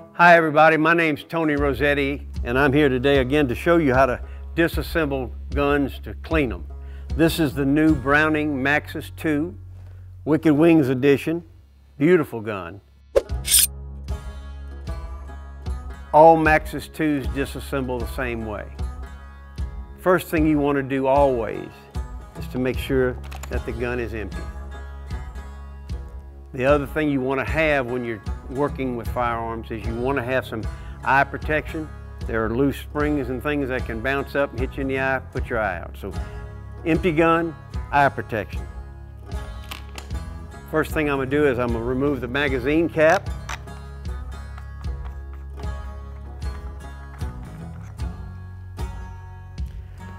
Hi everybody, my name's Tony Rosetti and I'm here today again to show you how to disassemble guns to clean them. This is the new Browning Maxus 2 Wicked Wings edition. Beautiful gun. All Maxus 2s disassemble the same way. First thing you want to do always is to make sure that the gun is empty. The other thing you want to have when you're working with firearms is you want to have some eye protection. There are loose springs and things that can bounce up and hit you in the eye, put your eye out. So empty gun, eye protection. First thing I'm going to do is I'm going to remove the magazine cap.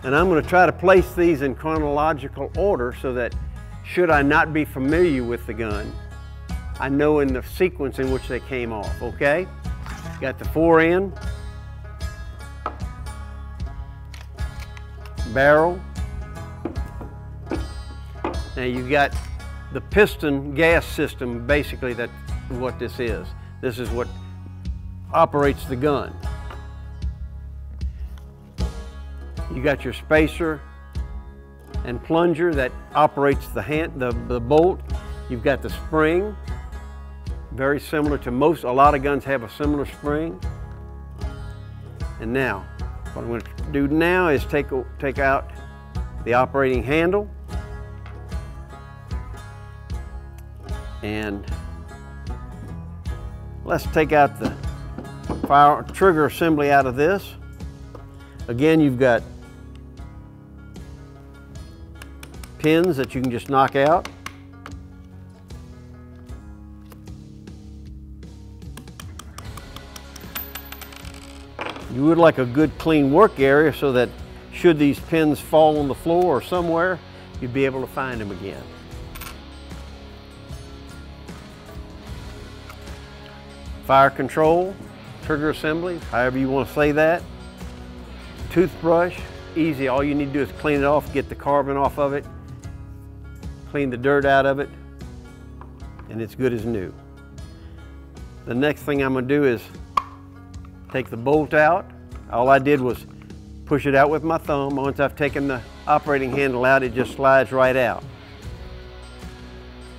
And I'm going to try to place these in chronological order so that should I not be familiar with the gun, I know in the sequence in which they came off, okay? Got the fore end, barrel. Now you've got the piston gas system, basically that's what this is. This is what operates the gun. You got your spacer and plunger that operates the hand, the, the bolt. You've got the spring, very similar to most, a lot of guns have a similar spring. And now, what I'm going to do now is take, take out the operating handle and let's take out the fire trigger assembly out of this. Again, you've got pins that you can just knock out. You would like a good clean work area so that should these pins fall on the floor or somewhere, you'd be able to find them again. Fire control, trigger assembly, however you want to say that. Toothbrush, easy. All you need to do is clean it off, get the carbon off of it, clean the dirt out of it, and it's good as new. The next thing I'm gonna do is take the bolt out. All I did was push it out with my thumb. Once I've taken the operating handle out, it just slides right out.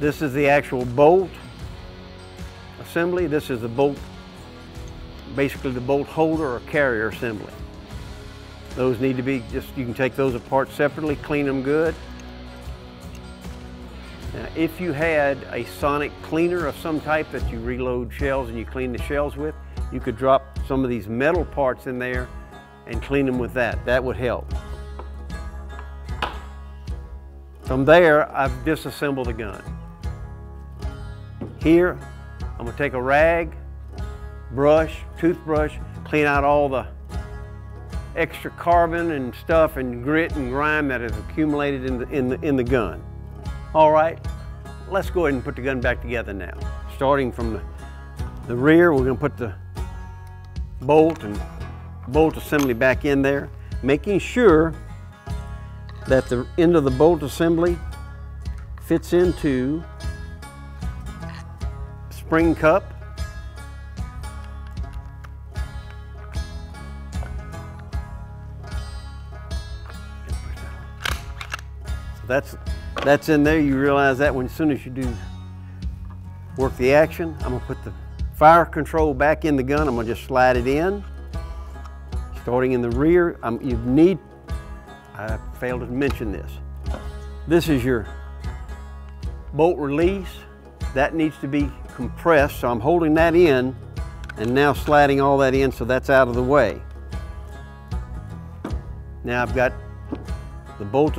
This is the actual bolt assembly. This is the bolt, basically the bolt holder or carrier assembly. Those need to be just, you can take those apart separately, clean them good. Now, if you had a sonic cleaner of some type that you reload shells and you clean the shells with, you could drop some of these metal parts in there and clean them with that. That would help. From there, I've disassembled the gun. Here, I'm gonna take a rag, brush, toothbrush, clean out all the extra carbon and stuff and grit and grime that has accumulated in the, in the, in the gun. All right, let's go ahead and put the gun back together now. Starting from the, the rear, we're gonna put the bolt and bolt assembly back in there, making sure that the end of the bolt assembly fits into spring cup So that's that's in there. You realize that when as soon as you do work the action, I'm gonna put the fire control back in the gun. I'm gonna just slide it in. Starting in the rear, um, you need, I failed to mention this. This is your bolt release. That needs to be compressed, so I'm holding that in and now sliding all that in so that's out of the way. Now I've got the bolt,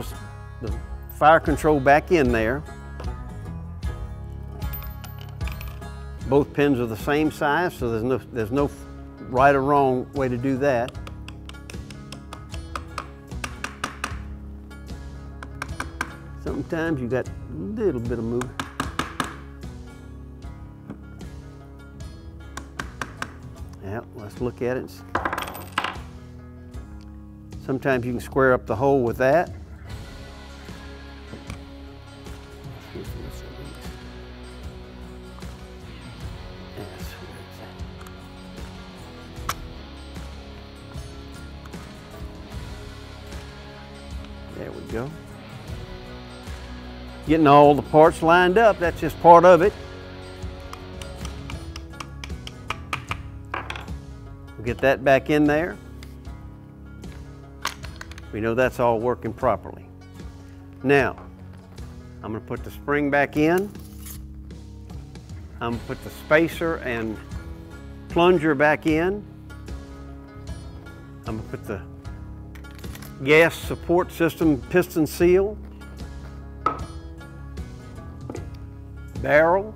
the fire control back in there. Both pins are the same size, so there's no, there's no right or wrong way to do that. Sometimes you got a little bit of movement. Yeah, let's look at it. Sometimes you can square up the hole with that. Go. Getting all the parts lined up, that's just part of it. We'll get that back in there. We know that's all working properly. Now, I'm going to put the spring back in. I'm to put the spacer and plunger back in. I'm going to put the gas support system piston seal, barrel,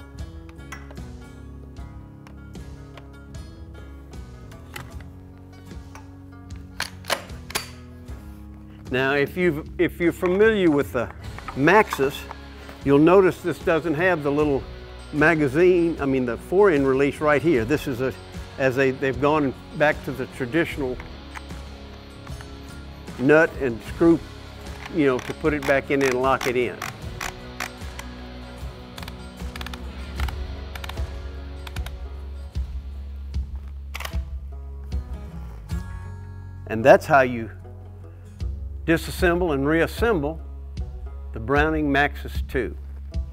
Now, if, you if you're familiar with the Maxus, you'll notice this doesn't have the little magazine, I mean the fore-end release right here. This is a, as they, they've gone back to the traditional nut and screw, you know, to put it back in and lock it in. And that's how you disassemble and reassemble the Browning Maxus II.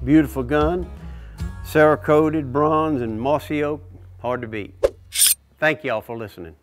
Beautiful gun, Cerakoted bronze and mossy oak, hard to beat. Thank y'all for listening.